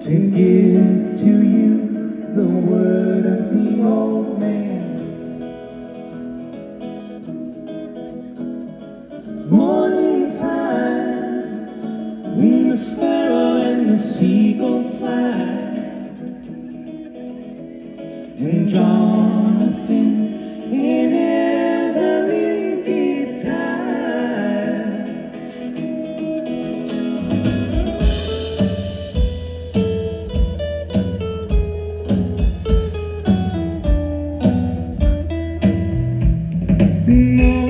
to give to you the word of the old man. Morning time, when the sparrow and the seagull fly, and Jonathan No.